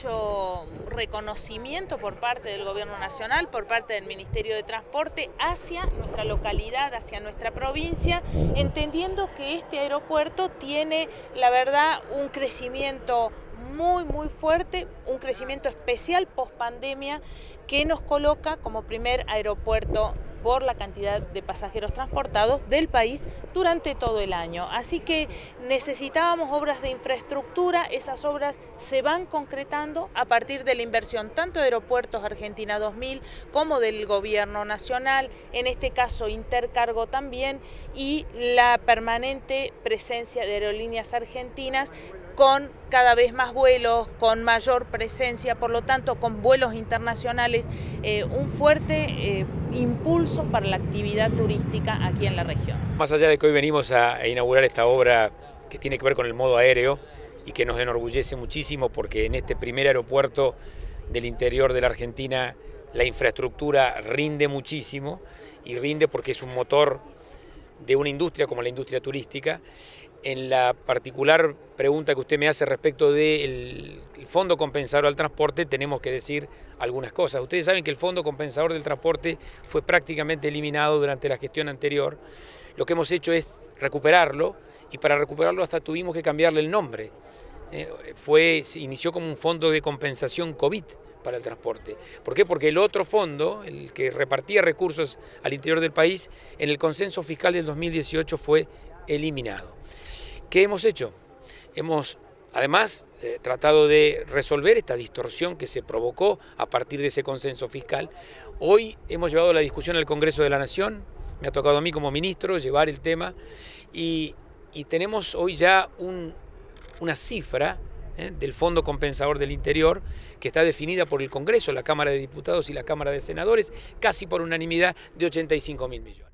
mucho reconocimiento por parte del Gobierno Nacional, por parte del Ministerio de Transporte hacia nuestra localidad, hacia nuestra provincia, entendiendo que este aeropuerto tiene, la verdad, un crecimiento muy, muy fuerte, un crecimiento especial post pandemia que nos coloca como primer aeropuerto por la cantidad de pasajeros transportados del país durante todo el año. Así que necesitábamos obras de infraestructura, esas obras se van concretando a partir de la inversión tanto de Aeropuertos Argentina 2000 como del Gobierno Nacional, en este caso Intercargo también, y la permanente presencia de aerolíneas argentinas con cada vez más vuelos, con mayor presencia, por lo tanto con vuelos internacionales, eh, un fuerte eh, impulso para la actividad turística aquí en la región. Más allá de que hoy venimos a inaugurar esta obra que tiene que ver con el modo aéreo y que nos enorgullece muchísimo porque en este primer aeropuerto del interior de la Argentina la infraestructura rinde muchísimo y rinde porque es un motor de una industria como la industria turística. En la particular pregunta que usted me hace respecto del Fondo Compensador al Transporte, tenemos que decir algunas cosas. Ustedes saben que el Fondo Compensador del Transporte fue prácticamente eliminado durante la gestión anterior. Lo que hemos hecho es recuperarlo y para recuperarlo hasta tuvimos que cambiarle el nombre. Eh, fue, se inició como un fondo de compensación COVID para el transporte. ¿Por qué? Porque el otro fondo, el que repartía recursos al interior del país, en el consenso fiscal del 2018 fue eliminado. ¿Qué hemos hecho? Hemos además eh, tratado de resolver esta distorsión que se provocó a partir de ese consenso fiscal. Hoy hemos llevado la discusión al Congreso de la Nación, me ha tocado a mí como ministro llevar el tema y, tenemos hoy ya una cifra ¿eh? del Fondo Compensador del Interior, que está definida por el Congreso, la Cámara de Diputados y la Cámara de Senadores, casi por unanimidad de 85 mil millones.